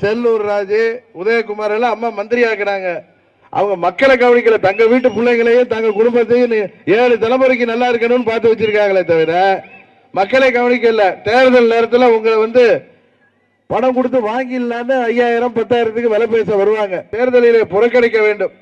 செல்லூர் ராஜு உதயகுமார் எல்லாம் அம்மா மந்திரி ஆக்குறாங்க அவங்க மக்களை கவனிக்கல. தங்க வீட்டு பிள்ளைங்களையும் தங்க குடும்பத்தையும் ஏழு தலைமுறைக்கு நல்லா இருக்கணும்னு பார்த்து வச்சிருக்காங்களே தவிர மக்களை கவனிக்கல. தேர்தல் நேரத்தில் உங்களை வந்து பணம் கொடுத்து வாங்கிடலான்னு ஐயாயிரம் பத்தாயிரத்துக்கு விலை பேச வருவாங்க. தேர்தலிலே புறக்கணிக்க வேண்டும்.